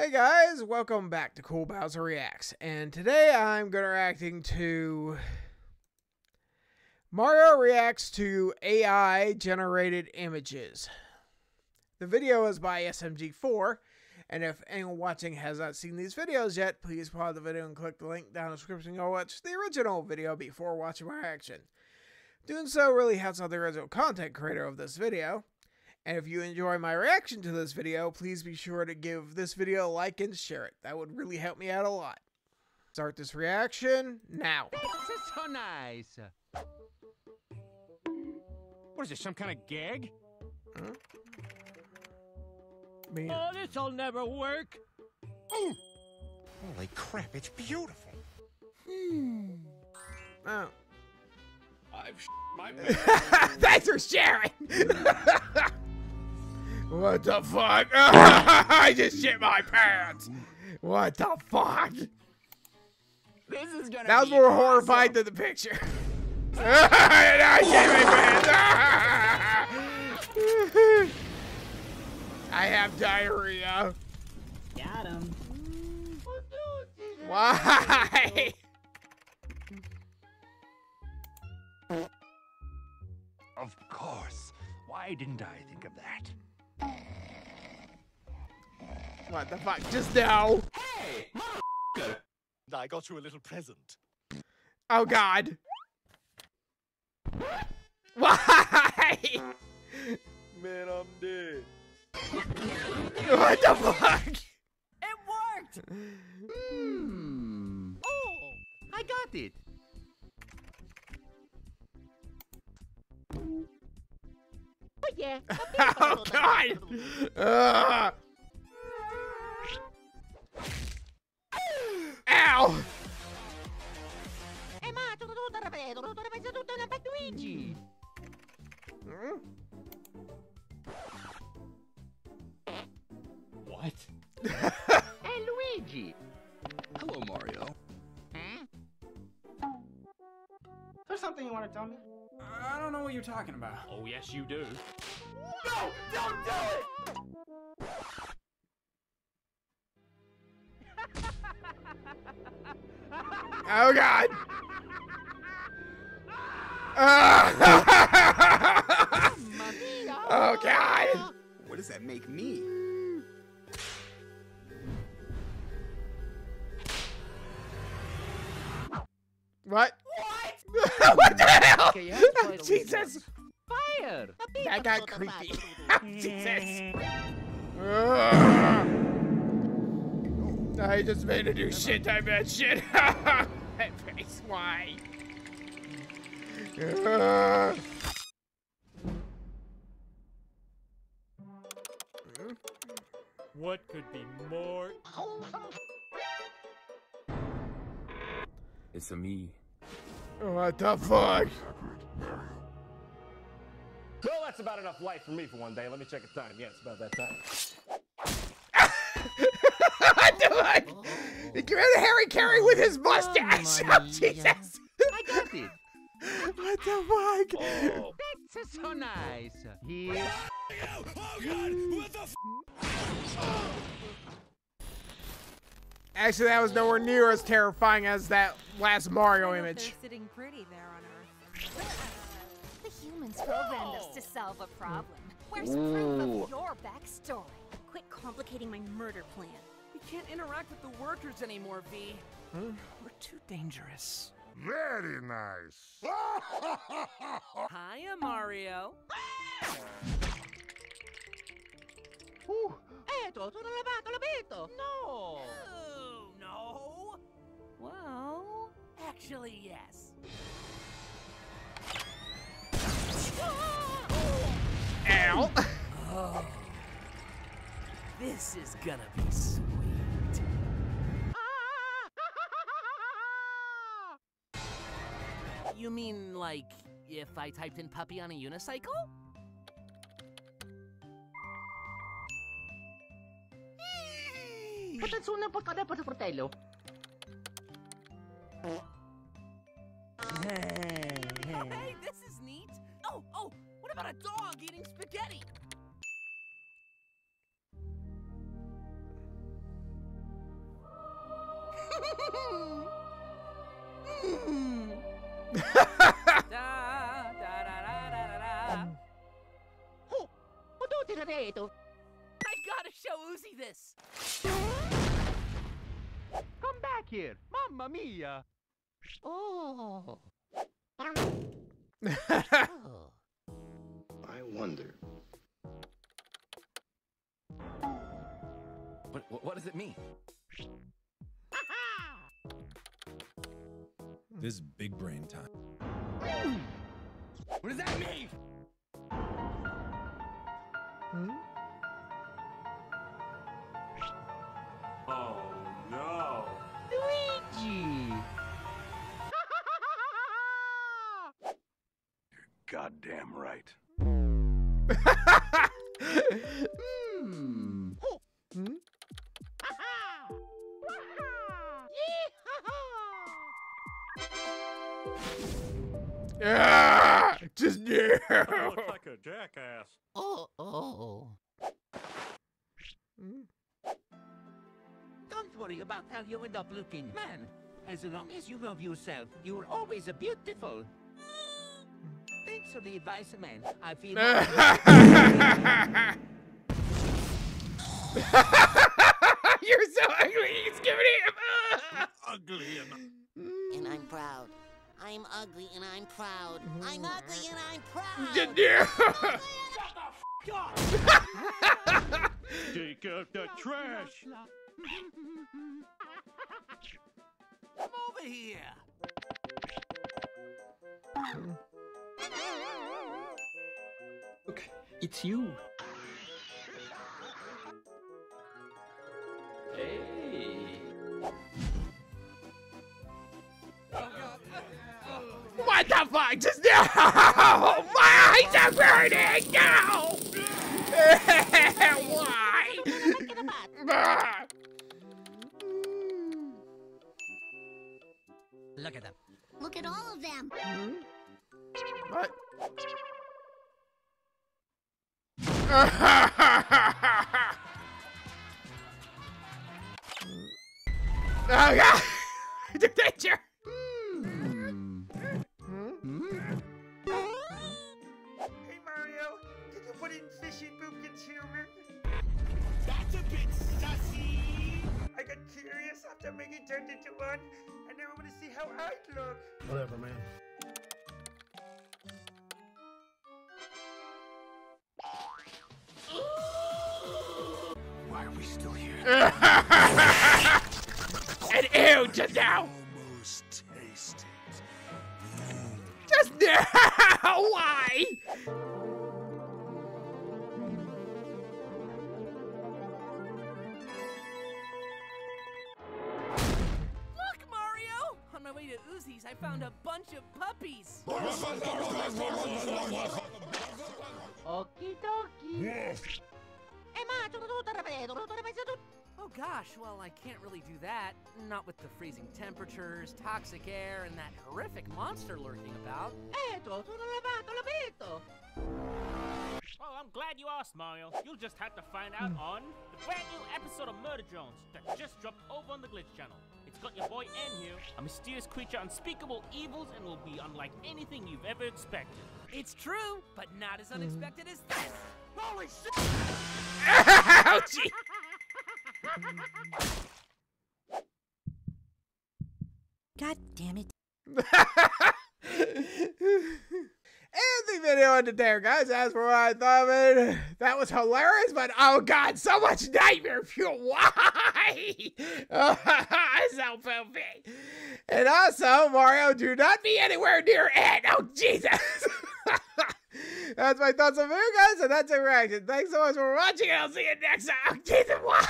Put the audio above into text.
Hey guys, welcome back to Cool Bowser Reacts. And today I'm going to reacting to Mario reacts to AI generated images. The video is by SMG4, and if anyone watching has not seen these videos yet, please pause the video and click the link down in the description go watch the original video before watching my reaction. Doing so really helps out the original content creator of this video. And if you enjoy my reaction to this video, please be sure to give this video a like and share it. That would really help me out a lot. Start this reaction now. This is so nice. What is this, some kind of gag? Huh? Man. Oh, this'll never work. Holy crap, it's beautiful. Hmm. Oh. I've my Thanks for sharing. what the fuck? I just shit my pants. What the fuck? This is gonna That was be more awesome. horrified than the picture. I shit my pants. I have diarrhea. Got him. Why? Of course. Why didn't I think of that? What the fuck? Just no. I got you a little present. Oh god. Why? Man, I'm dead. What the fuck? It worked. Hmm. Oh, I got it. Yeah. Oh god. Ugh. Ow. You're talking about. Oh, yes, you do. No, don't do it. Oh god. Ah. oh god. What does that make me? What? what the hell? Okay, you have to play the lead Jesus. Fire. That got creepy. Jesus. I just made a new shit dimension. shit. that face, why? Ugh. What could be more? It's a me. What the fuck? Well, that's about enough light for me for one day. Let me check the time. Yeah, it's about that time. what the fuck? You're Harry Carey with his mustache. Oh, oh Jesus. I got it. what the fuck? Oh, That's so nice. Here. Oh, Actually, that was nowhere near as terrifying as that last Mario image. Sitting pretty there on Earth. The humans programmed us to solve a problem. Where's proof of your backstory? Quit complicating my murder plan. We can't interact with the workers anymore, V. We're too dangerous. Very nice. Hiya, Mario. Eh, tutto ripeto, ripeto. No. Actually, yes. Ow. Oh. This is gonna be sweet. You mean, like, if I typed in puppy on a unicycle? Potenzone portare per hey, this is neat. Oh, oh, what about a dog eating spaghetti? I got to show Uzi this. Come back here, Mamma Mia. Oh. oh. I wonder. What, what, what does it mean? This is big brain time. What does that mean? Goddamn right. Hmm. Hmm? Ah, just no. like a jackass. Oh, oh. Hmm? Don't worry about how you end up looking, man. As long as you love yourself, you're always a beautiful. Thanks for the advice, man. I feel. You're so ugly. He's giving it. Ugly and And I'm proud. I'm ugly and I'm proud. I'm ugly and I'm proud. Shut the f up. Take out the trash. Come over here. Hmm. Look, it's you. Hey. What the fuck? Just no! My eyes are burning! No! Why? Look at them. Look at all of them. Hmm? What? oh god! The danger! Hey Mario, can you put in fishy boopkins humor? That's a bit sussy. I got curious after Mickey turned into one, and now I want to see how I'd look. Whatever, man. Why still here? and ew, just now! Almost taste Just now! Why? Look, Mario! On my way to Uzi's, I found a bunch of puppies. Okie dokie. Oh gosh, well, I can't really do that. Not with the freezing temperatures, toxic air, and that horrific monster lurking about. Eto, sono lavato, l'abito. Well, I'm glad you asked, Mario. You'll just have to find out on the brand new episode of Murder Drones that just dropped over on the Glitch channel. It's got your boy N here, a mysterious creature, unspeakable evils, and will be unlike anything you've ever expected. It's true, but not as unexpected as this. Holy shit! Ouchie! God damn it. And the video ended there, guys. As for what I thought of it, that was hilarious, but oh god, so much nightmare fuel. Why? so poopy. And also, Mario, do not be anywhere near it. Oh, Jesus. That's my thoughts on the guys, and that's a reaction. Thanks so much for watching, and I'll see you next time. Jesus, why?